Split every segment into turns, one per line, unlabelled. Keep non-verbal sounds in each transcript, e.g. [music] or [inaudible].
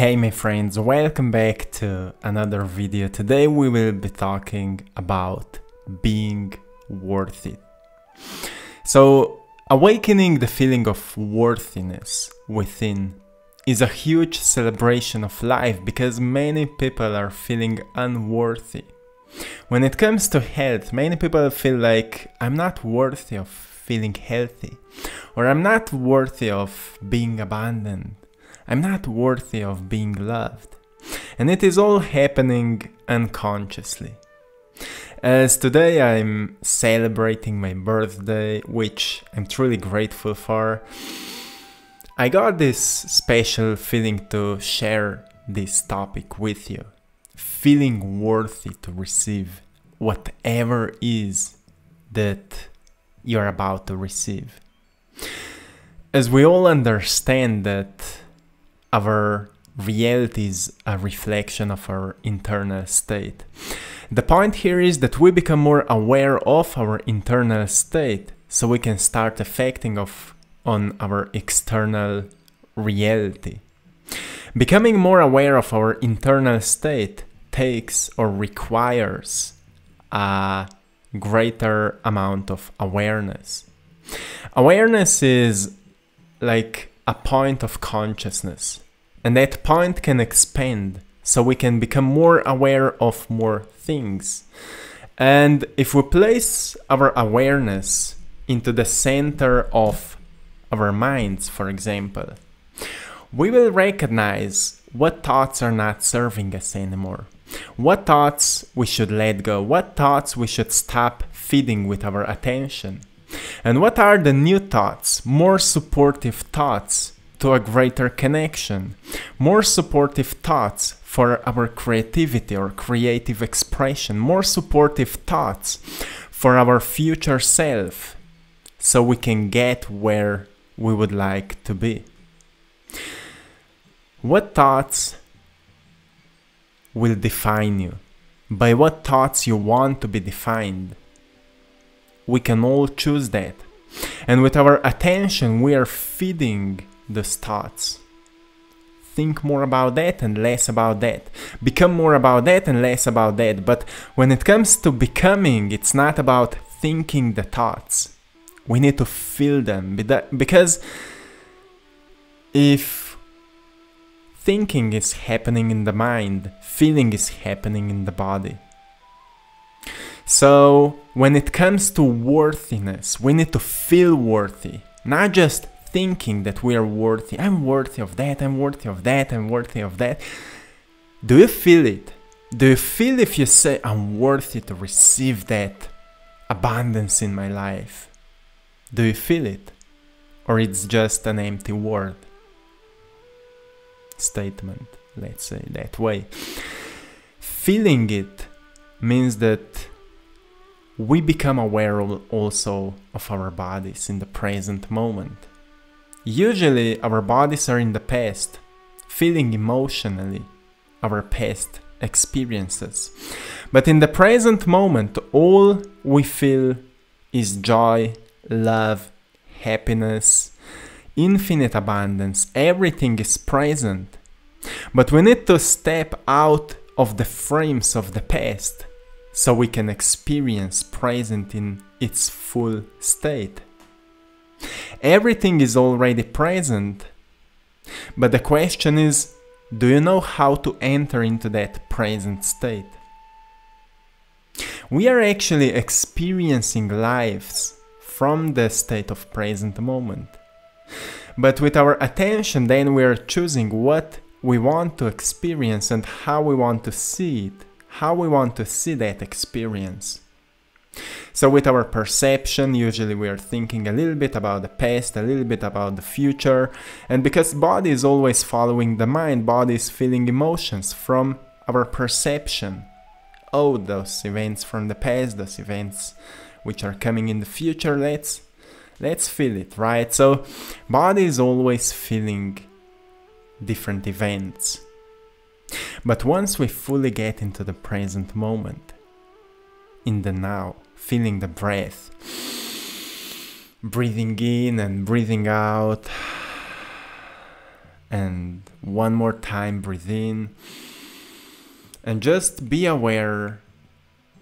Hey my friends, welcome back to another video. Today we will be talking about being worth it. So, awakening the feeling of worthiness within is a huge celebration of life because many people are feeling unworthy. When it comes to health, many people feel like I'm not worthy of feeling healthy or I'm not worthy of being abandoned I'm not worthy of being loved. And it is all happening unconsciously. As today I'm celebrating my birthday, which I'm truly grateful for, I got this special feeling to share this topic with you. Feeling worthy to receive whatever is that you're about to receive. As we all understand that our reality is a reflection of our internal state. The point here is that we become more aware of our internal state so we can start affecting of on our external reality. Becoming more aware of our internal state takes or requires a greater amount of awareness. Awareness is like a point of consciousness. And that point can expand so we can become more aware of more things. And if we place our awareness into the center of our minds, for example, we will recognize what thoughts are not serving us anymore. What thoughts we should let go, what thoughts we should stop feeding with our attention. And what are the new thoughts, more supportive thoughts to a greater connection, more supportive thoughts for our creativity or creative expression, more supportive thoughts for our future self, so we can get where we would like to be. What thoughts will define you? By what thoughts you want to be defined? We can all choose that. And with our attention, we are feeding the thoughts. Think more about that and less about that. Become more about that and less about that. But when it comes to becoming, it's not about thinking the thoughts. We need to feel them. Because if thinking is happening in the mind, feeling is happening in the body. So, when it comes to worthiness, we need to feel worthy, not just thinking that we are worthy. I'm worthy of that, I'm worthy of that, I'm worthy of that. Do you feel it? Do you feel if you say, I'm worthy to receive that abundance in my life? Do you feel it? Or it's just an empty word? Statement, let's say that way. Feeling it means that we become aware also of our bodies in the present moment. Usually, our bodies are in the past, feeling emotionally our past experiences. But in the present moment, all we feel is joy, love, happiness, infinite abundance. Everything is present. But we need to step out of the frames of the past so we can experience present in its full state. Everything is already present, but the question is, do you know how to enter into that present state? We are actually experiencing lives from the state of present moment. But with our attention, then we are choosing what we want to experience and how we want to see it how we want to see that experience. So with our perception, usually we are thinking a little bit about the past, a little bit about the future, and because body is always following the mind, body is feeling emotions from our perception. Oh, those events from the past, those events which are coming in the future, let's let's feel it, right? So body is always feeling different events. But once we fully get into the present moment, in the now, feeling the breath, [sighs] breathing in and breathing out, [sighs] And one more time, breathe in. [sighs] And just be aware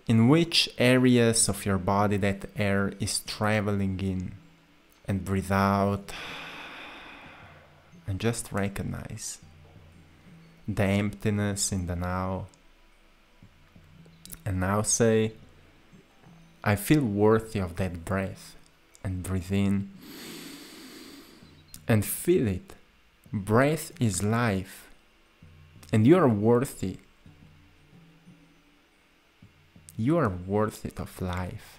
in which areas of your body that air is traveling in. And breathe out. And just recognize the emptiness in the now. And now say, I feel worthy of that breath. And breathe in. And feel it. Breath is life. And you are worthy. You are worthy of life.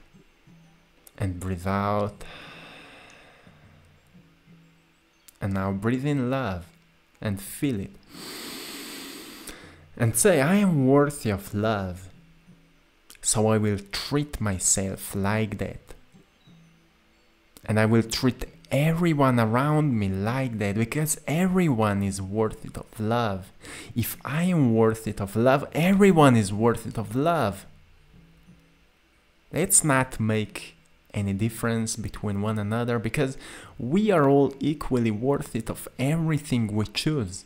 And breathe out. And now breathe in love and feel it. And say, I am worthy of love. So I will treat myself like that. And I will treat everyone around me like that because everyone is worthy of love. If I am worthy of love, everyone is worthy of love. Let's not make any difference between one another because we are all equally worthy of everything we choose.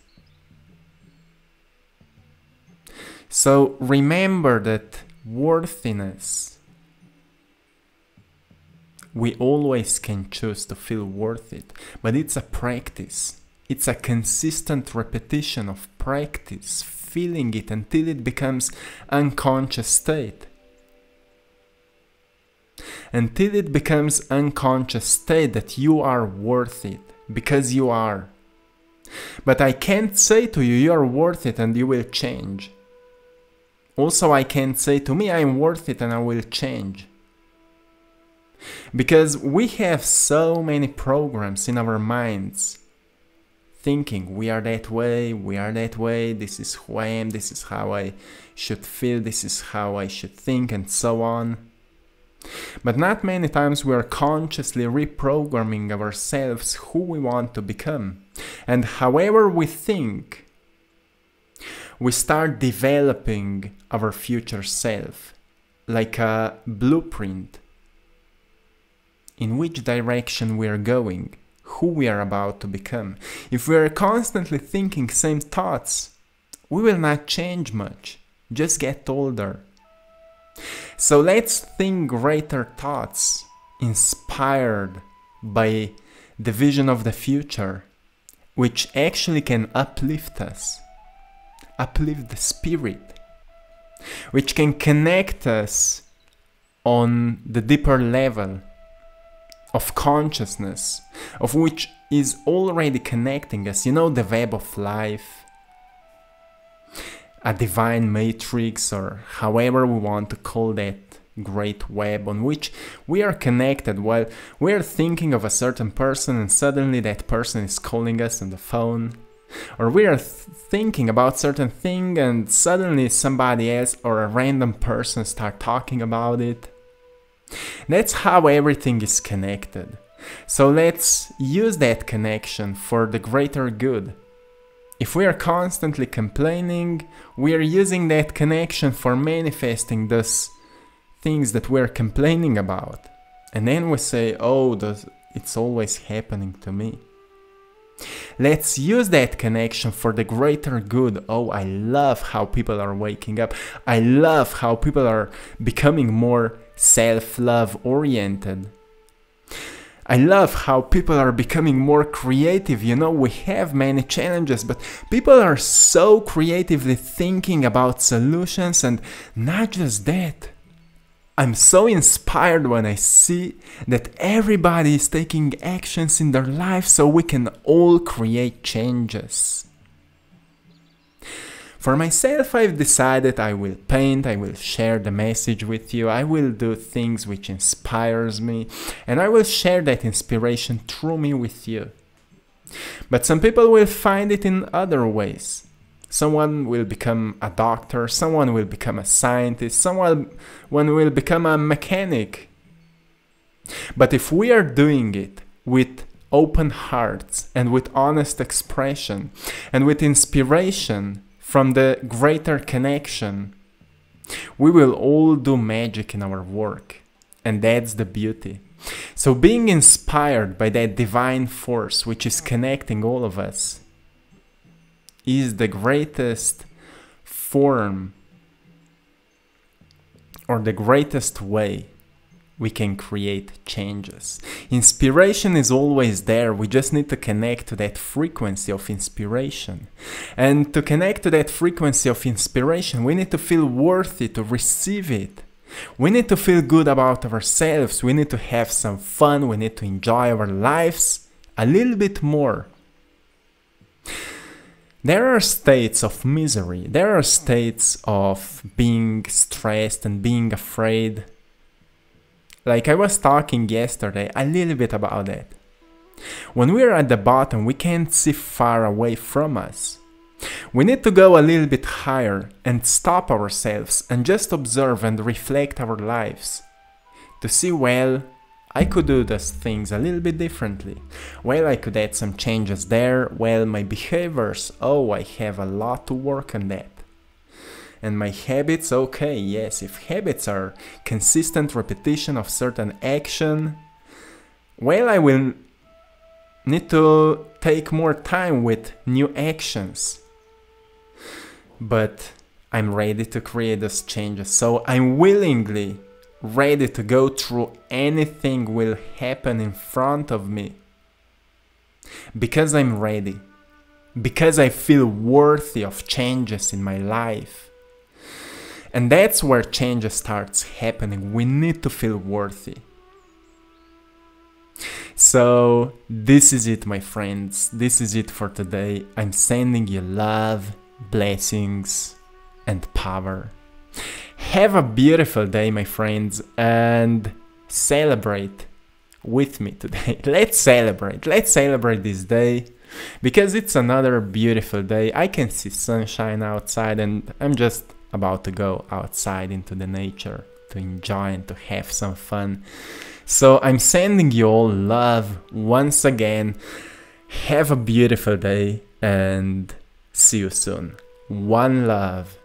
So remember that worthiness we always can choose to feel worth it, but it's a practice. It's a consistent repetition of practice, feeling it until it becomes unconscious state. Until it becomes unconscious state that you are worth it, because you are. But I can't say to you, you are worth it and you will change. Also, I can't say to me, I'm worth it and I will change. Because we have so many programs in our minds thinking we are that way, we are that way, this is who I am, this is how I should feel, this is how I should think, and so on. But not many times we are consciously reprogramming ourselves who we want to become. And however we think, we start developing our future self like a blueprint in which direction we are going, who we are about to become. If we are constantly thinking same thoughts, we will not change much, just get older. So let's think greater thoughts, inspired by the vision of the future, which actually can uplift us, uplift the spirit, which can connect us on the deeper level of consciousness, of which is already connecting us. You know, the web of life, a divine matrix, or however we want to call that great web on which we are connected while we are thinking of a certain person and suddenly that person is calling us on the phone or we are th thinking about certain thing and suddenly somebody else or a random person start talking about it that's how everything is connected. So let's use that connection for the greater good. If we are constantly complaining, we are using that connection for manifesting those things that we're complaining about. And then we say, oh, it's always happening to me. Let's use that connection for the greater good. Oh, I love how people are waking up. I love how people are becoming more self love oriented. I love how people are becoming more creative. You know, we have many challenges, but people are so creatively thinking about solutions, and not just that. I'm so inspired when I see that everybody is taking actions in their life so we can all create changes. For myself, I've decided I will paint, I will share the message with you, I will do things which inspires me, and I will share that inspiration through me with you. But some people will find it in other ways. Someone will become a doctor, someone will become a scientist, someone will become a mechanic. But if we are doing it with open hearts and with honest expression and with inspiration from the greater connection, we will all do magic in our work. And that's the beauty. So, being inspired by that divine force which is connecting all of us, is the greatest form or the greatest way we can create changes. Inspiration is always there, we just need to connect to that frequency of inspiration. And to connect to that frequency of inspiration, we need to feel worthy to receive it. We need to feel good about ourselves, we need to have some fun, we need to enjoy our lives a little bit more. There are states of misery, there are states of being stressed and being afraid. Like I was talking yesterday a little bit about that. When we are at the bottom, we can't see far away from us. We need to go a little bit higher and stop ourselves and just observe and reflect our lives to see, well, I could do those things a little bit differently. Well, I could add some changes there. Well, my behaviors, oh, I have a lot to work on that. And my habits, okay, yes, if habits are consistent repetition of certain action, well, I will need to take more time with new actions. But I'm ready to create those changes, so I'm willingly ready to go through anything will happen in front of me. Because I'm ready. Because I feel worthy of changes in my life. And that's where change starts happening. We need to feel worthy. So, this is it, my friends. This is it for today. I'm sending you love, blessings, and power. Have a beautiful day, my friends, and celebrate with me today. [laughs] Let's celebrate. Let's celebrate this day because it's another beautiful day. I can see sunshine outside, and I'm just about to go outside into the nature to enjoy and to have some fun. So I'm sending you all love once again. Have a beautiful day and see you soon. One love.